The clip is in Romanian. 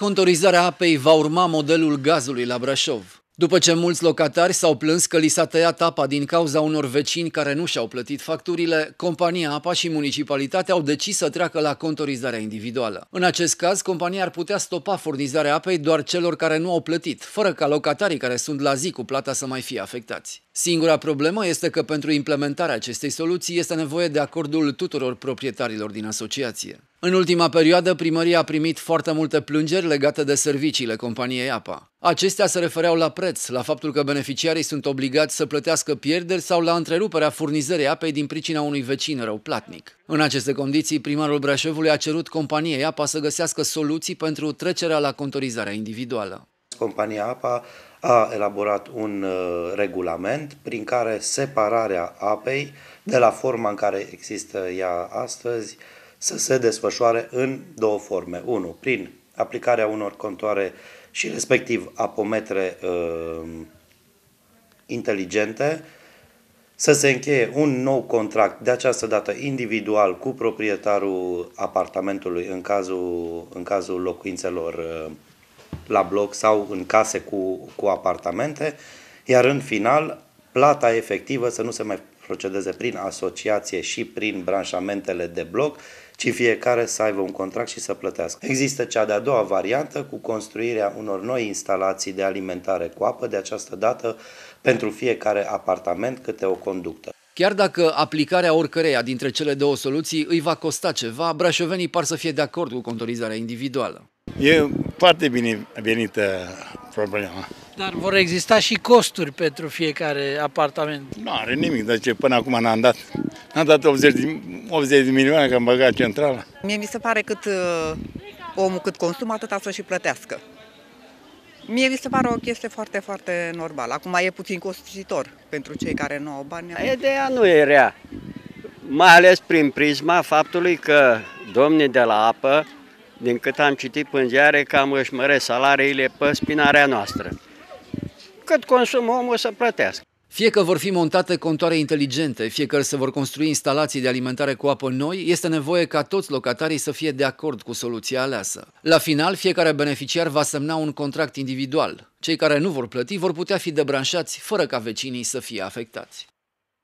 Contorizarea apei va urma modelul gazului la Brașov. După ce mulți locatari s-au plâns că li s-a tăiat apa din cauza unor vecini care nu și-au plătit facturile, compania Apa și municipalitatea au decis să treacă la contorizarea individuală. În acest caz, compania ar putea stopa furnizarea apei doar celor care nu au plătit, fără ca locatarii care sunt la zi cu plata să mai fie afectați. Singura problemă este că pentru implementarea acestei soluții este nevoie de acordul tuturor proprietarilor din asociație. În ultima perioadă, primăria a primit foarte multe plângeri legate de serviciile companiei APA. Acestea se refereau la preț, la faptul că beneficiarii sunt obligați să plătească pierderi sau la întreruperea furnizării apei din pricina unui vecin rău platnic. În aceste condiții, primarul Brașovului a cerut companiei APA să găsească soluții pentru trecerea la contorizarea individuală. Compania APA a elaborat un uh, regulament prin care separarea apei de la forma în care există ea astăzi să se desfășoare în două forme. Unu, prin aplicarea unor contoare și respectiv apometre uh, inteligente, să se încheie un nou contract, de această dată individual, cu proprietarul apartamentului în cazul, în cazul locuințelor uh, la bloc sau în case cu, cu apartamente, iar în final, plata efectivă să nu se mai procedeze prin asociație și prin branșamentele de bloc, ci fiecare să aibă un contract și să plătească. Există cea de-a doua variantă cu construirea unor noi instalații de alimentare cu apă, de această dată pentru fiecare apartament câte o conductă. Chiar dacă aplicarea oricăreia dintre cele două soluții îi va costa ceva, brașovenii par să fie de acord cu contorizarea individuală. E foarte bine venită problema. Dar vor exista și costuri pentru fiecare apartament. Nu are nimic, dar ce până acum n-am dat. N-am dat 80 de, 80 de milioane că am băgat centrala. Mie mi se pare cât uh, omul cât consumă, atâta să și plătească. Mie mi se pare o chestie foarte, foarte normală. Acum e puțin costisitor pentru cei care nu au bani. Ideea nu e rea, mai ales prin prisma faptului că domnii de la apă, din cât am citit în ziare, cam își măresc salariile pe spinarea noastră. Cât consumă omul să plătească. Fie că vor fi montate contoare inteligente, fie că se vor construi instalații de alimentare cu apă noi, este nevoie ca toți locatarii să fie de acord cu soluția aleasă. La final, fiecare beneficiar va semna un contract individual. Cei care nu vor plăti vor putea fi debranșați fără ca vecinii să fie afectați.